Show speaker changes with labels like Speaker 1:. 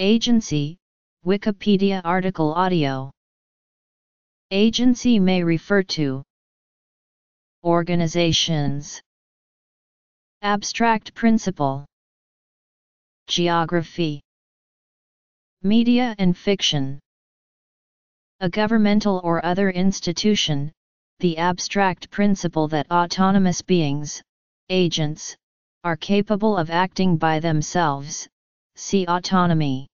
Speaker 1: Agency, Wikipedia article audio. Agency may refer to Organizations. Abstract principle. Geography. Media and fiction. A governmental or other institution, the abstract principle that autonomous beings, agents, are capable of acting by themselves, see autonomy.